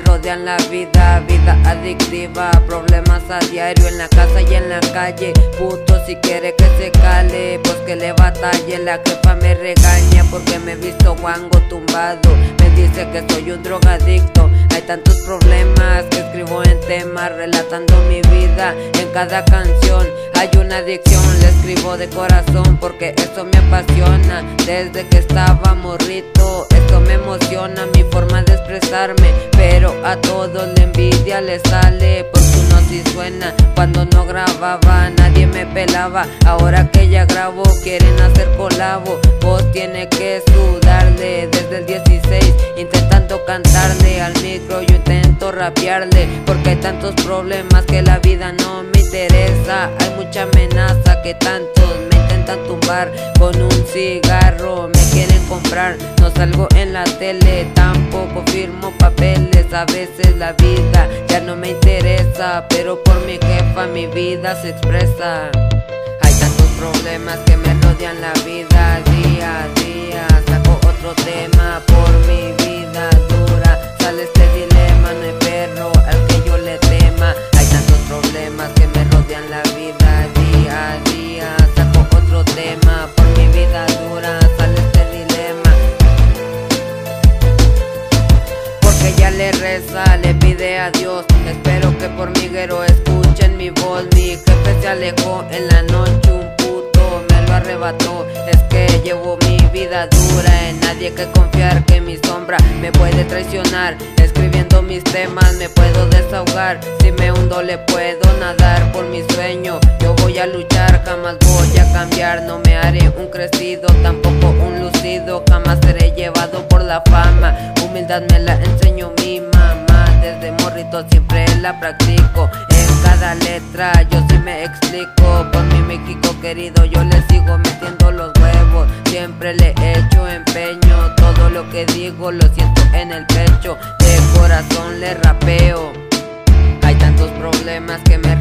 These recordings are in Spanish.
rodean la vida, vida adictiva, problemas a diario en la casa y en la calle. Puto si quiere que se cale, pues que le batalle. La jefa me regaña porque me he visto guango tumbado. Dice que soy un drogadicto. Hay tantos problemas que escribo en temas relatando mi vida en cada canción. Hay una adicción, le escribo de corazón porque eso me apasiona. Desde que estaba morrito, esto me emociona, mi forma de expresarme. Pero a todos la envidia le sale porque uno sí suena. Cuando no grababa, nadie me pelaba. Ahora que ya grabo, quieren hacer colabo. Vos tiene que sudarle desde el 16, intentando cantarle al micro. Yo intento rapearle porque hay tantos problemas que la vida no me interesa. Hay mucha amenaza que tantos me intentan tumbar con un cigarro. Me quieren comprar, no salgo en la tele, tampoco firmo papeles. A veces la vida ya no me interesa, pero por mi jefa mi vida se expresa. Rodean la vida día a día. Saco otro tema por mi vida dura. Sale este dilema, no hay perro al que yo le tema. Hay tantos problemas que me rodean la vida día a día. Saco otro tema por mi vida dura. Sale este dilema. Porque ya le reza, le pide a Dios. Espero que por mi guero escuchen mi voz. Mi jefe se alejó en la noche, Es que llevo mi vida dura, en nadie que confiar que mi sombra me puede traicionar. Escribiendo mis temas me puedo desahogar. Si me hundo le puedo nadar por mi sueño. Yo voy a luchar, jamás voy a cambiar. No me haré un crecido, tampoco un lucido. Jamás seré llevado por la fama. Humildad me la letra yo sí me explico. Por mi México querido yo le sigo metiendo los huevos. Siempre le echo empeño. Todo lo que digo lo siento en el pecho. De corazón le rapeo. Hay tantos problemas que me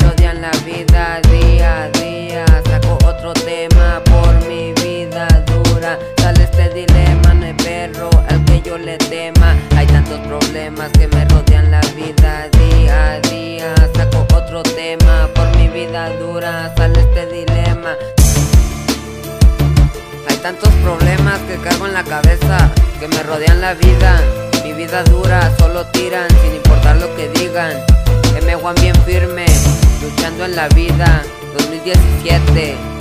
tantos problemas que cargo en la cabeza que me rodean la vida. Mi vida dura, solo tiran sin importar lo que digan. M1 bien firme, luchando en la vida. 2017.